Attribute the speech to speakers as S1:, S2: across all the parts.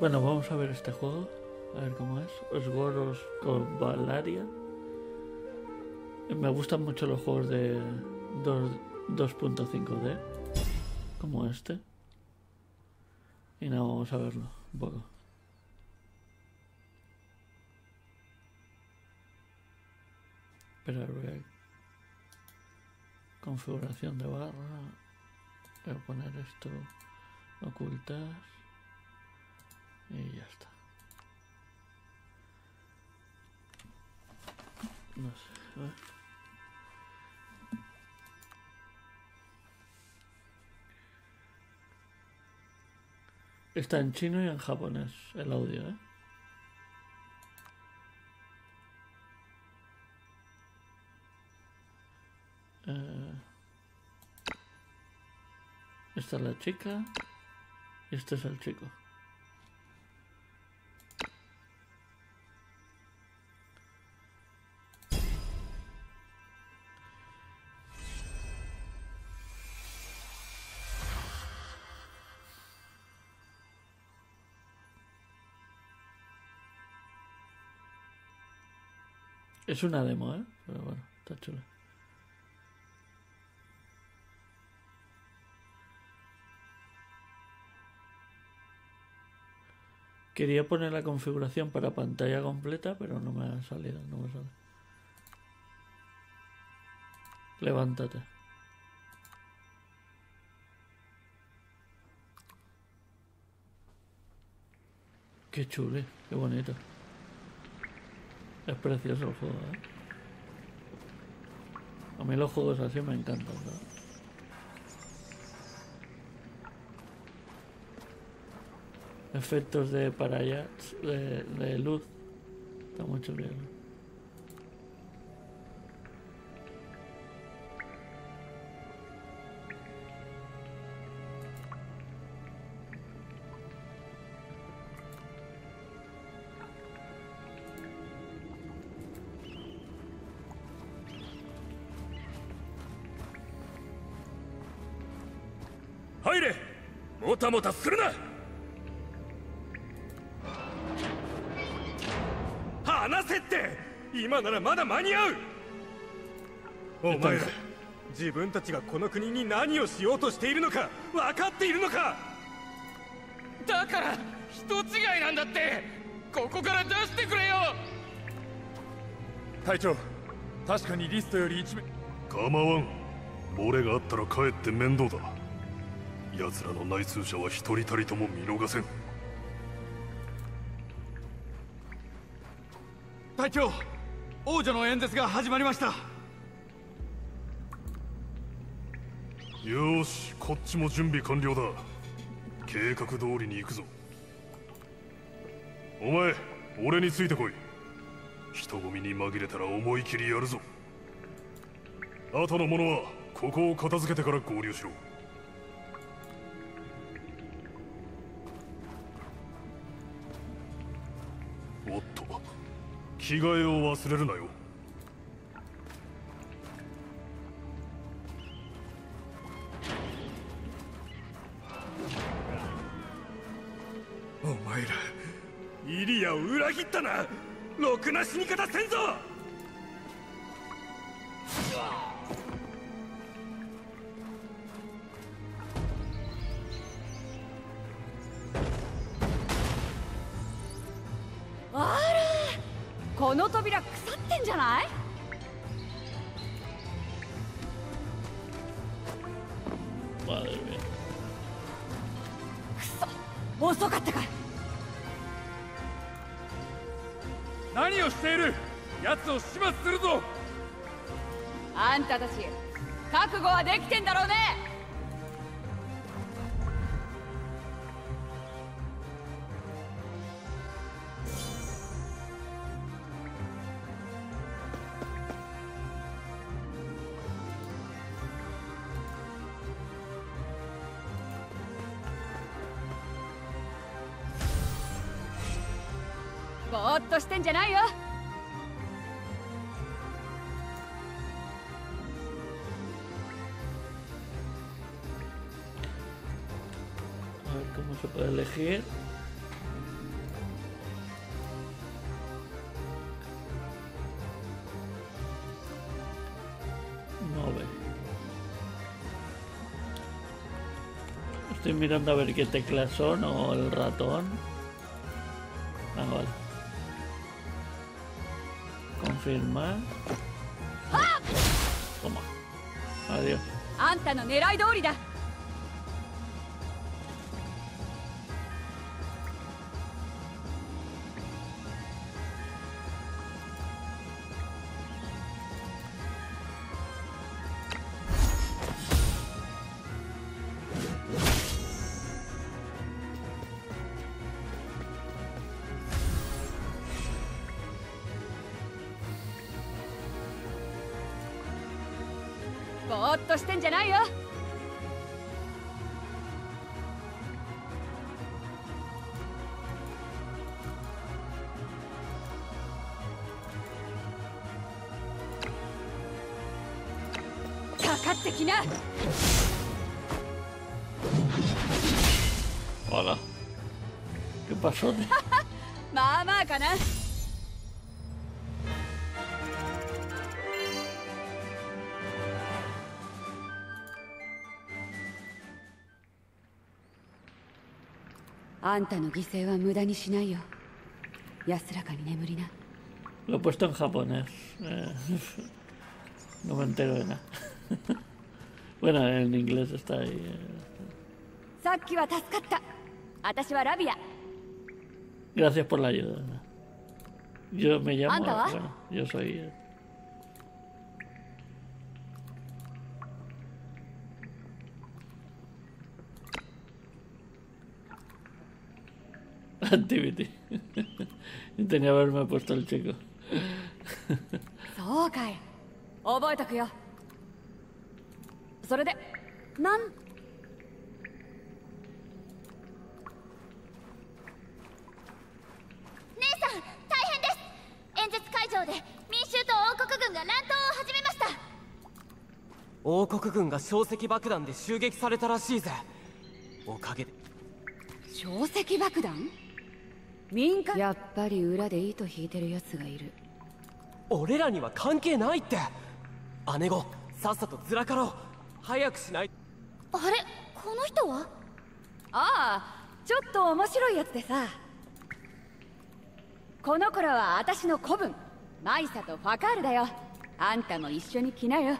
S1: Bueno, vamos a ver este juego. A ver cómo es. Los Goros con Valaria. Me gustan mucho los juegos de 2.5D. Como este. Y nada, vamos a verlo un poco. Espera. Configuración de barra. Voy a poner esto. Ocultar. Y ya está. No sé. Está en chino y en japonés el audio, ¿eh? Eh, Esta es la chica y este es el chico. Es una demo, ¿eh? Pero bueno, está chulo. Quería poner la configuración para pantalla completa, pero no me ha salido, no me sale. Levántate. Qué chule, qué bonito. Es precioso el juego, ¿eh? A mí los juegos así me encantan, ¿no? Efectos de para allá, de, luz. Está muy chulo.
S2: 入れ。もたもたするな。話せって。今ならまだ間に合う。お前ら自分たちがこの国に何をしようとしているのか分かっているのか。
S3: だから人違いなんだって。ここから出してくれよ。
S2: 隊長確かにリストより一名
S4: 構わん。漏れがあったらかえって面倒だ奴らの内通者は一人たりとも見逃せん。
S2: 隊長王女の演説が始まりました。
S4: よーしこっちも準備完了だ。計画通りに行くぞ。お前俺についてこい。人混みに紛れたら思い切りやるぞ。後の者はここを片付けてから合流しろ着替えを忘れるなよ。
S2: お前らイリアを裏切ったな。ろくな死に方せんぞ。何をしている？奴を始末するぞ。
S5: あんたたち覚悟はできてんだろうね。
S1: Estoy mirando a ver qué teclas son o el ratón. Ah, vale. Confirmar. Toma. Adiós. ¿Qué pasó? tío?
S5: まあまあかなあんたの犠牲は無駄にしないよ安らかに眠りな
S1: Lo he puesto en japonés. Eh, No me entero de nada. Bueno, en inglés está ahí. eh.
S5: さっきは助かった私はラビア
S1: Gracias por la ayuda. Yo me llamo. Bueno, yo soy. eh, Activity. Tenía que haberme puesto el chico.
S6: 王国軍が
S3: 小石爆弾で襲撃されたらしいぜ。おかげで。
S5: 小石爆弾？民間？やっぱり裏で糸引いてるやつがいる。
S3: 俺らには関係ないって。姉子さっさとずらかろう。早くしない。
S6: あれ？この人は？
S5: ああちょっと面白いやつでさ。この子らは私の子分。マイサとファカールだよ。あんたも一緒に来なよ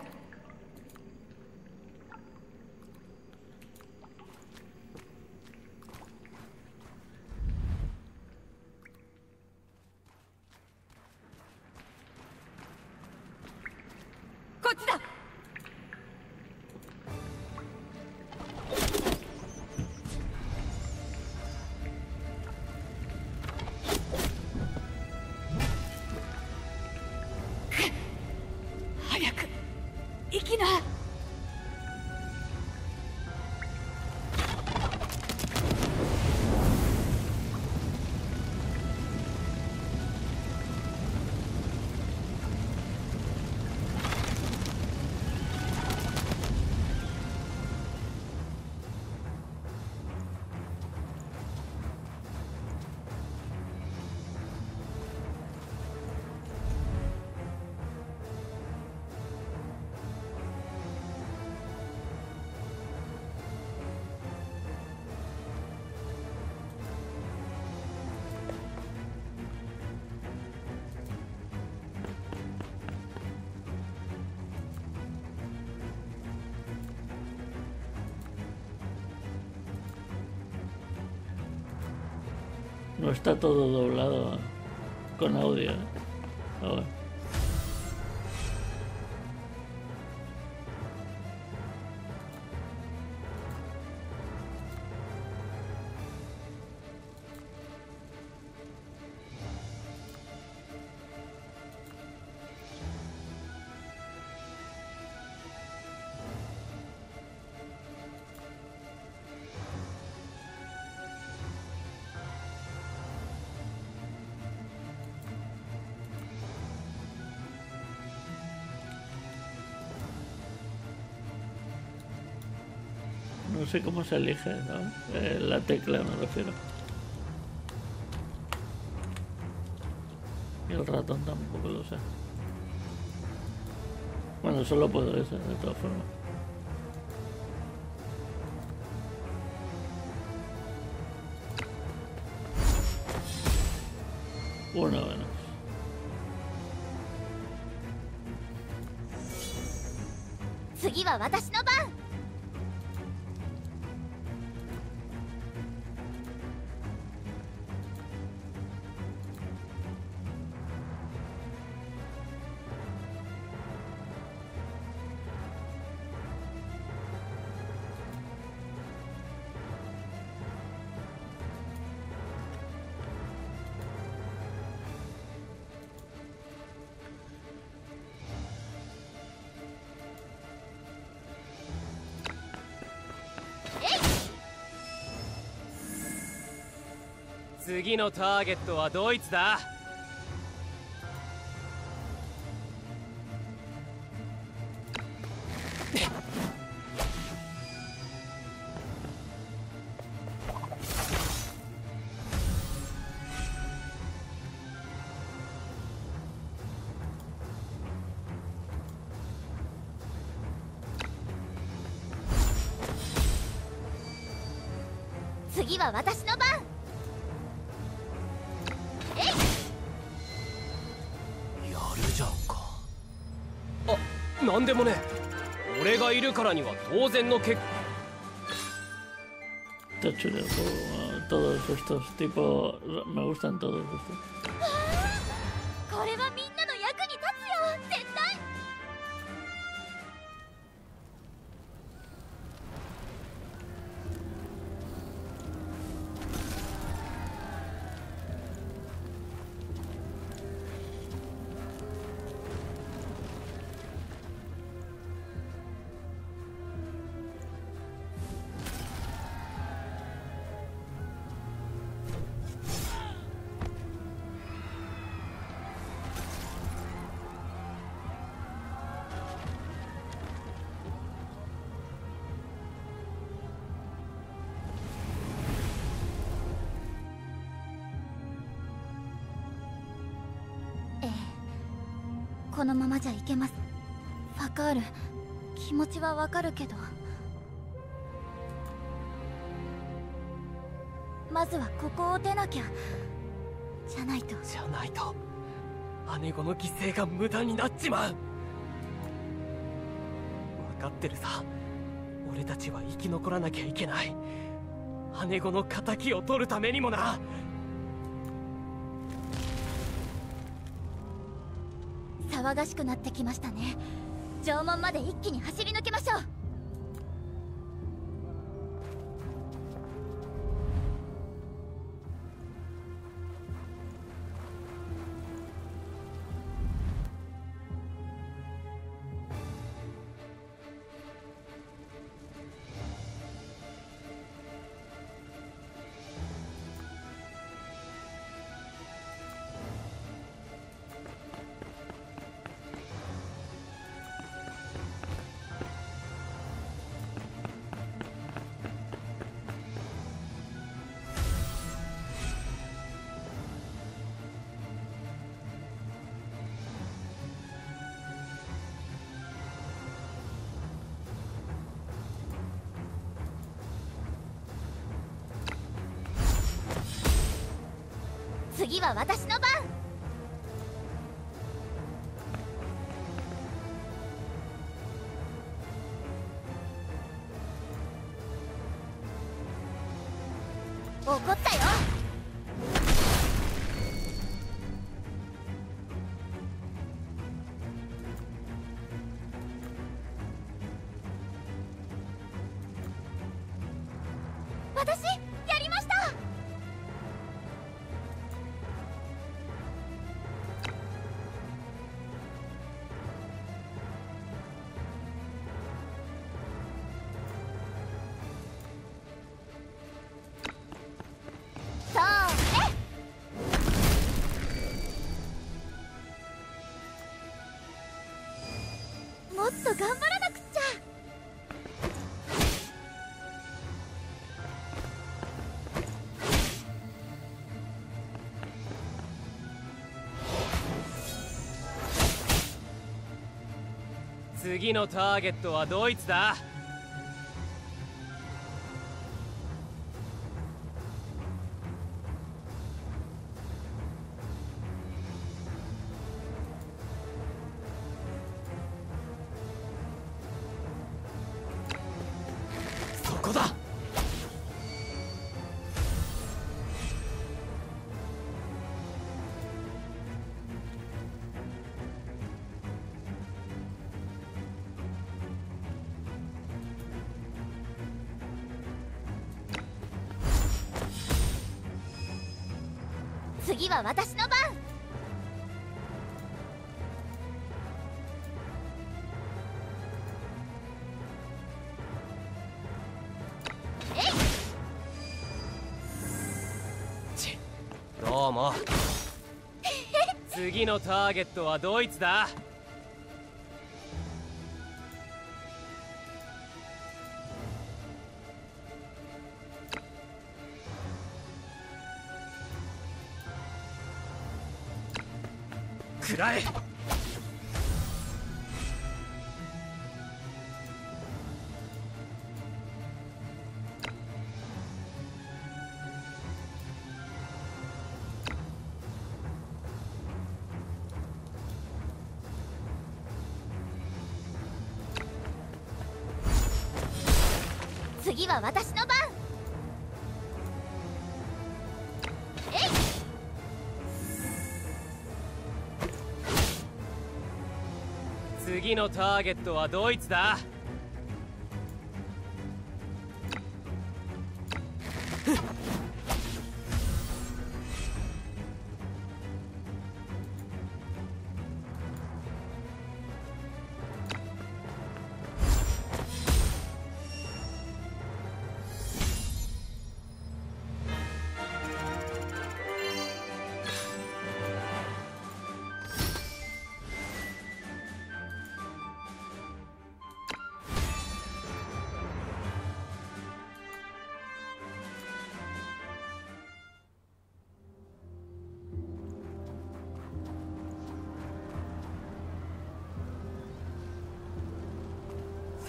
S1: No está todo doblado con audio. no sé cómo se elige, ¿no? Eh, la tecla me refiero. Y el ratón tampoco lo sé. Bueno, solo puedo eso, de todas formas. Uno menos.
S7: 次の番
S3: 次のターゲットはドイツだ。
S7: 次は私。
S3: んでもね俺がいるからには当然の結
S1: Está chulo el juego. ah, Todos estos tipos. Me gustan todos estos.
S7: まじゃいけます。ファカール気持ちはわかるけど。まずはここを出なきゃ。じゃないと。
S3: じゃないと姉子の犠牲が無駄になっちまう。分かってるさ。俺たちは生き残らなきゃいけない。姉子の仇を取るためにもな。
S7: 騒がしくなってきましたね。縄文まで一気に走り抜けましょう。次は私の番。
S3: 次のターゲットはドイツだ。
S6: は私の番。
S3: ちどうも。次のターゲットはドイツだ食らえ
S6: の
S3: ターゲットはドイツだ。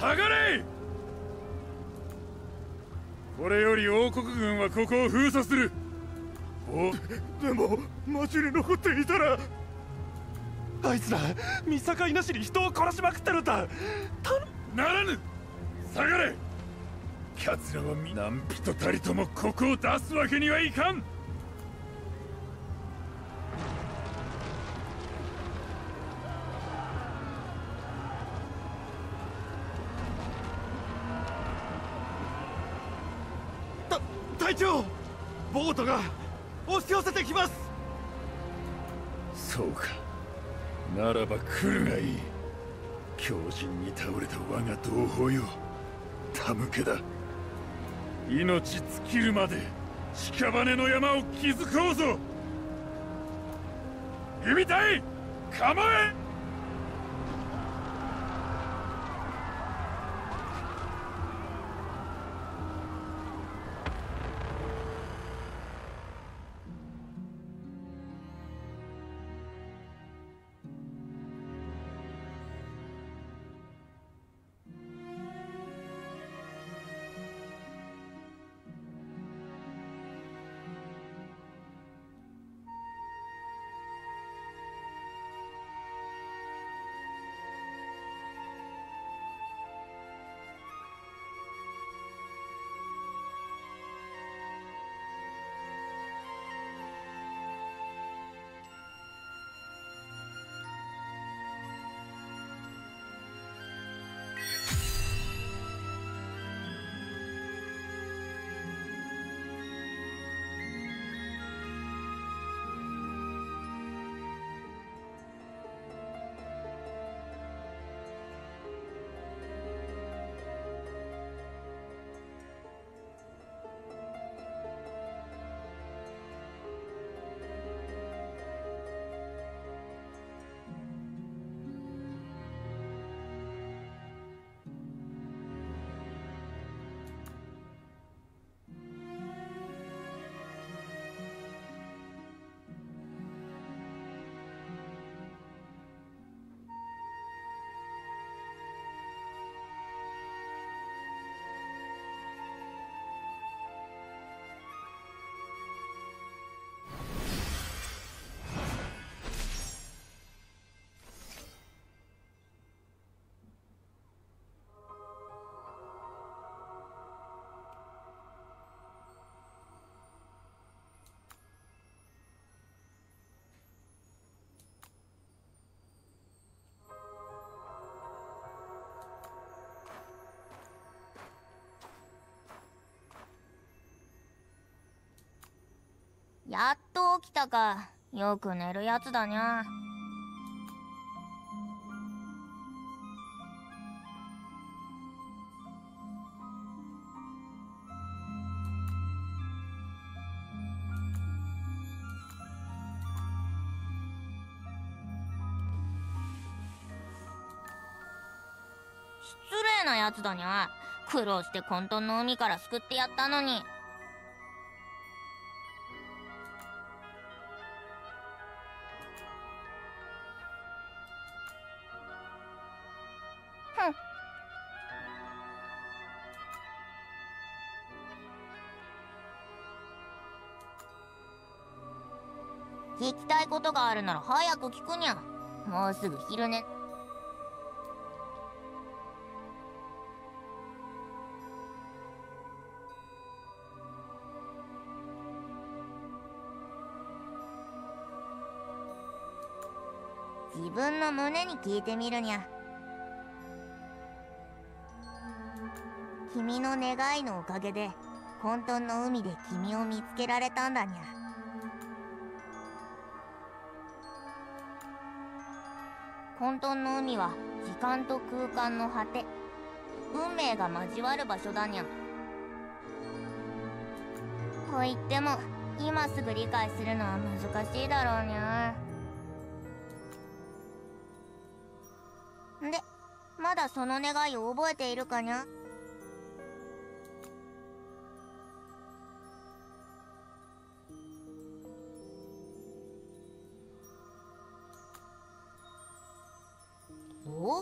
S8: 下がれ。これより王国軍はここを封鎖する。お。
S2: でも町に残っていたら。あいつら見境なしに人を殺しまくってるんだ。
S8: ならぬ。下がれ。奴らは皆人たりともここを出すわけにはいかん
S2: た隊長ボートが押し寄せてきます。
S8: そうか。ならば来るがいい。強靭に倒れた我が同胞よ。手向けだ。命尽きるまで屍の山を築こうぞ。弓隊構え！
S6: やっと起きたか。よく寝るやつだにゃ。失礼なやつだにゃ。苦労して混沌の海から救ってやったのに。聞きたいことがあるなら早く聞くにゃ。もうすぐ昼寝。自分の胸に聞いてみるにゃ。君の願いのおかげで混沌の海で君を見つけられたんだにゃ。混沌の海は時間と空間の果て運命が交わる場所だにゃと言っても今すぐ理解するのは難しいだろうにゃでまだその願いを覚えているかにゃ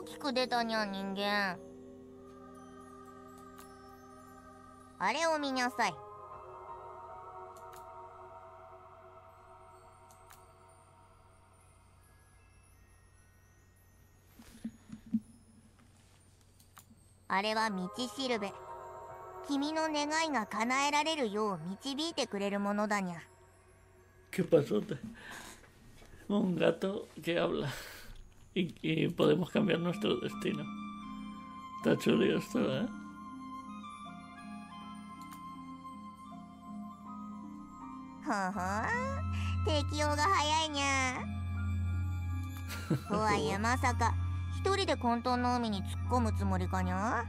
S6: 大きく出たにゃ人間。あれを見なさい。あれは道しるべ。君の願いが叶えられるよう導いてくれるものだにゃ。
S1: ¿Qué pasó? Un gato que habla? Y, y podemos cambiar nuestro destino. Está chulo esto, ¿eh?
S6: ほほん適応が早いにゃとはいえまさか一人で混沌の海に突っ込むつもりかにゃ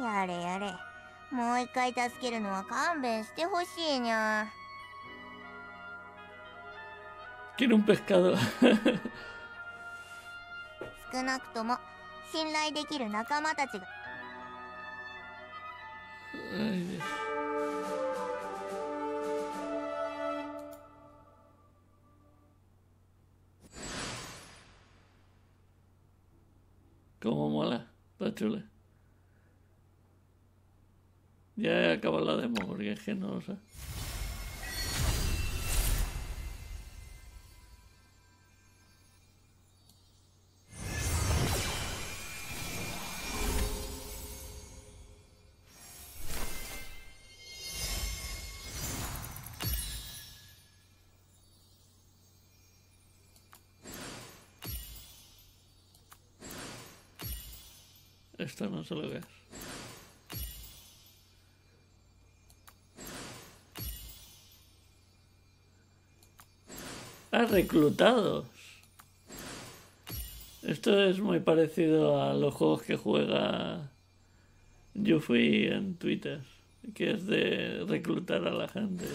S6: やれやれもう一回助けるのは勘弁してほしいにゃ
S1: Quiero un pescado.
S6: 少なくとも信頼できる仲間たちが
S1: Ay, Dios. Cómo mola, está chula. Ya he acabado la demo porque es que no lo sé. Esto no sé lo es. Ah, reclutados. Esto es muy parecido a los juegos que juega Yuffie en Twitter, que es de reclutar a la gente.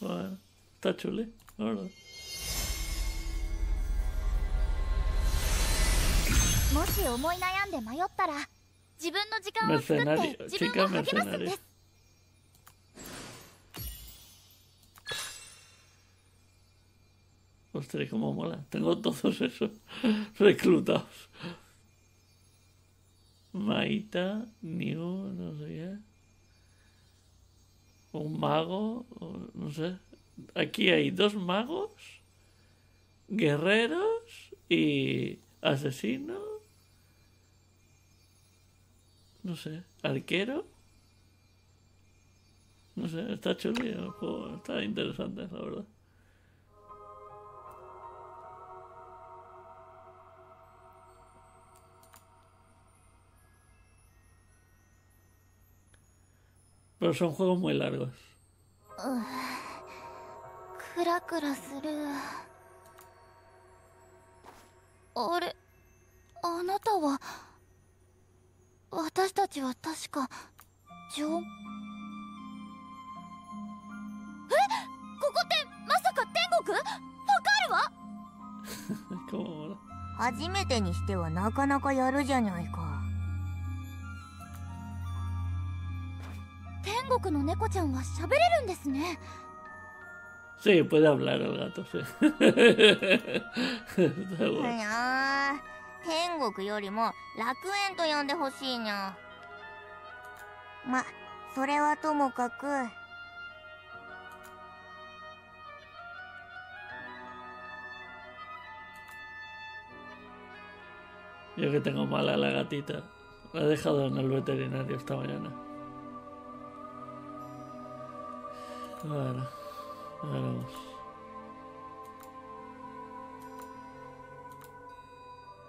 S1: Bueno, está chule, verdad.
S6: もし思い悩んで迷ったら自分の時間を作っ
S1: Mercenario,
S6: て自分を
S1: chica
S6: 励ますんで
S1: mercenario.
S6: す
S1: Ostras, cómo mola. Tengo todos esos reclutados. Maita, New, no sé qué. Un mago, o no sé. Aquí hay dos magos, guerreros y asesinos. no sé, arquero. No sé, está chulo el juego, está interesante, la verdad. Pero son juegos muy largos.
S6: ク私たちは確かジョンえ？ここってまさか天国？わかるわ？初めてにしてはなかなかやるじゃないか。天国の猫ちゃんは喋れるんですね。
S1: Sí, puede hablar el gato, sí. Está
S6: い
S1: bueno.
S6: 天国よりも楽園と呼んでほしいにゃまそれはともかく
S1: Yo que tengo mala la gatita. La he dejado en el veterinario esta mañana. Bueno, veremos.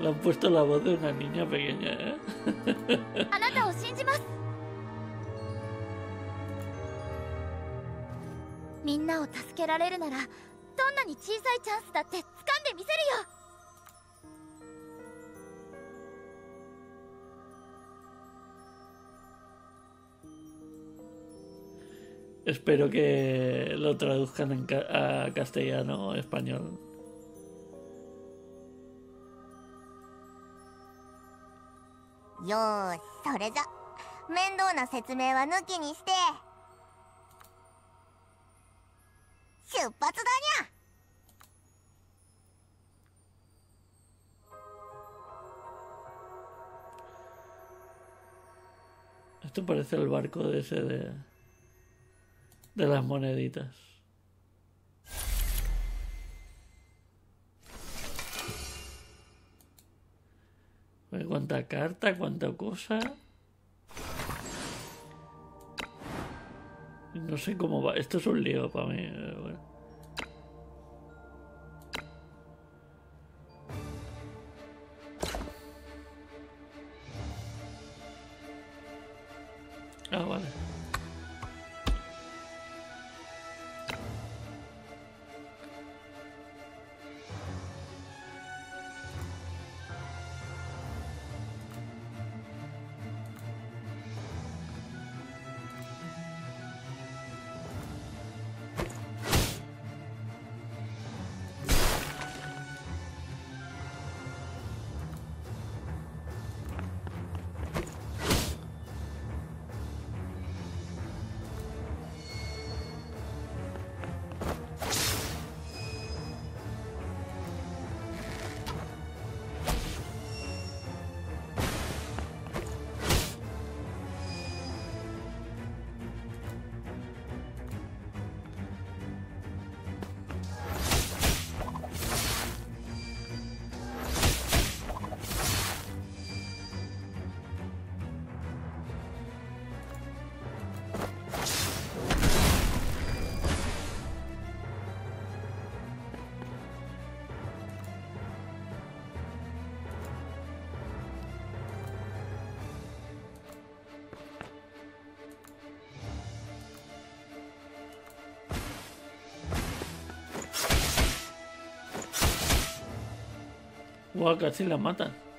S1: Le han puesto la voz de una niña pequeña, ¿eh? Espero que lo traduzcan en ca a castellano o español.
S6: よーしそれじゃ面倒な説明は抜きにして出発だにゃ
S1: Esto parece el barco de ese de. de las moneditas. Cuánta carta, cuánta cosa. No sé cómo va. Esto es un lío para mí. eh. Guaca, si la matan.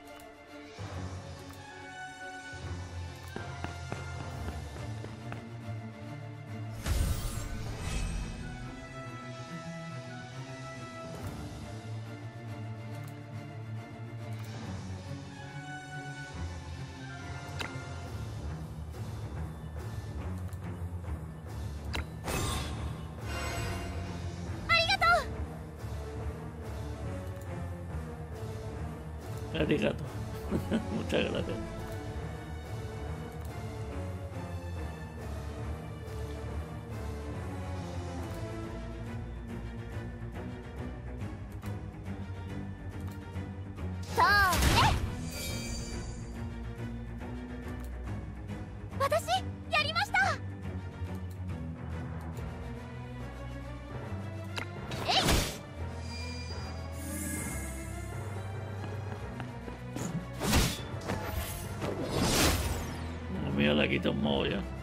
S1: la quita un modo.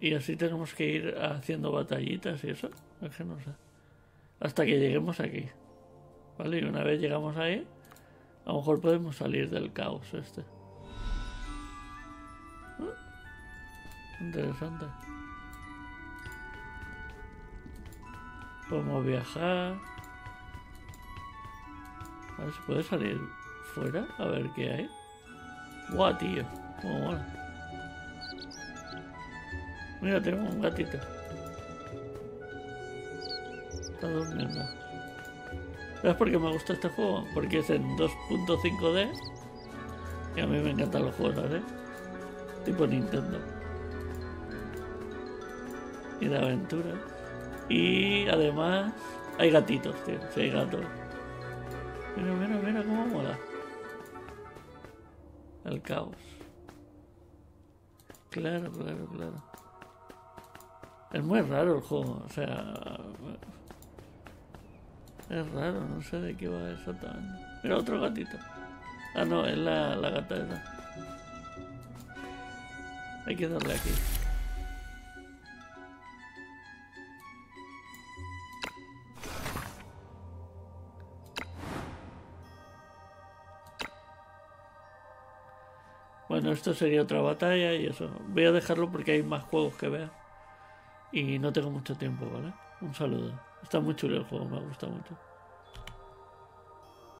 S1: Y así tenemos que ir haciendo batallitas y eso. Es que no sé. Hasta que lleguemos aquí. ¿Vale? Y una vez llegamos ahí, a lo mejor podemos salir del caos este. Ah, Interesante. Podemos viajar. A ver si puede salir fuera. A ver qué hay. Guau, tío. Cómo mola. Mira, tengo un gatito. Está durmiendo. ¿Sabes por qué me gusta este juego? Porque es en 2.5D. Y a mí me encantan los juegos, ¿sabes? Tipo Nintendo. Y de aventura. Y además hay gatitos, tío. Sí, hay gatos. Mira, mira, mira cómo mola. El caos. Claro, claro, claro. Es muy raro el juego, o sea... Es raro, no sé de qué va exactamente. Mira, otro gatito. Ah, no, es la, la gata esa. Hay que darle aquí. Bueno, esto sería otra batalla y eso. Voy a dejarlo porque hay más juegos que ver. Y no tengo mucho tiempo, ¿vale? Un saludo. Está muy chulo el juego, me gusta mucho.